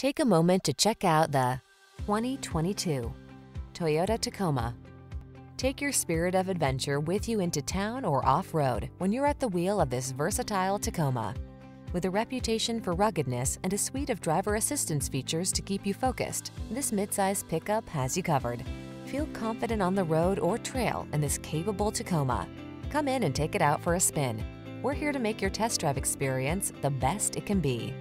Take a moment to check out the 2022 Toyota Tacoma. Take your spirit of adventure with you into town or off-road when you're at the wheel of this versatile Tacoma. With a reputation for ruggedness and a suite of driver assistance features to keep you focused, this midsize pickup has you covered. Feel confident on the road or trail in this capable Tacoma. Come in and take it out for a spin. We're here to make your test drive experience the best it can be.